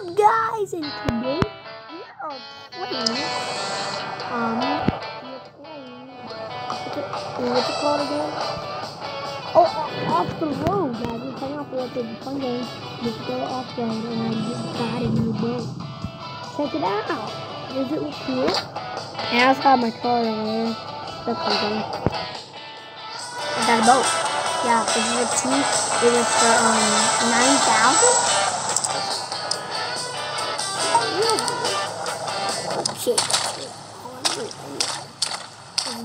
up, guys? And today we are playing. Um, we're playing. What's it, called again? Oh, o- off the road, guys. We're playing off the road. Fun game. Let's go off the road, and I just got a new boat. Check it out. Does it cool? And I also have my car over there. That's cool. I got a boat. Yeah, this is a two. It was for um nine thousand.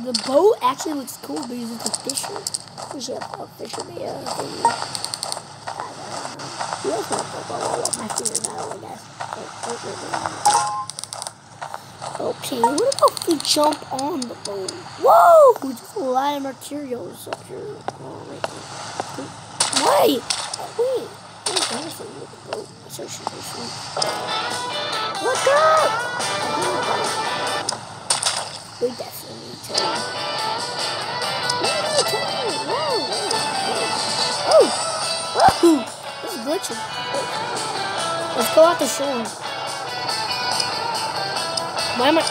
The boat actually looks cool because it's a fisher. We have a a to go my fingers out, I guess. Okay, what about if we jump on the boat? Whoa! There's a lot of materials up here. Oh, wait. Wait! Wait! Wait, there's a boat. So should we definitely need to. Oh! Whoa! This is glitching. Let's go out the shore. Why am I?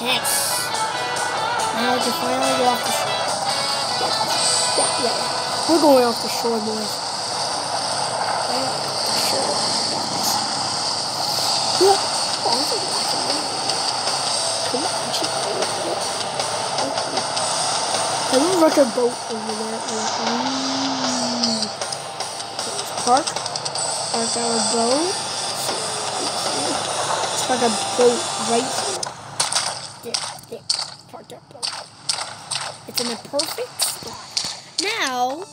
Yes. Now we can finally go off the shore. Yeah, yeah, yeah. We're going off the shore, boys. Guys. There's like a boat over there. Ooh. Mm, park. Park our boat. It's like a boat right here. There, there. Park our boat. It's in a perfect spot. Now.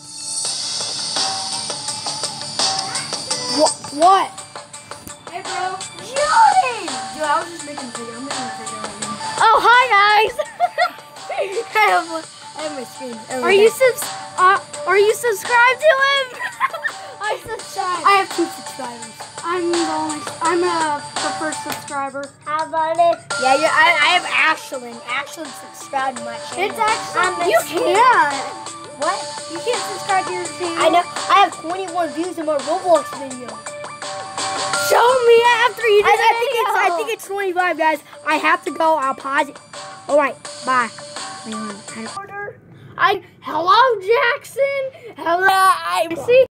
What? What? Hey, bro. Johnny! Dude, I was just making a video. I'm making a video. Oh, hi guys. I have, My screen. over Are you there. subs? Uh, are you subscribed to him? I subscribe. I have two subscribers. I'm the only. I'm uh, the first subscriber. How about it? Yeah, yeah. I, I have Ashlyn. Ashlyn subscribed to my channel. It's actually you can't. What? You can't subscribe to your channel. I know. I have 21 views in my Roblox video. Show me after you do I, I think it's. I think it's 25, guys. I have to go. I'll pause it. All right. Bye. I don't- I hello Jackson. Hello. I see.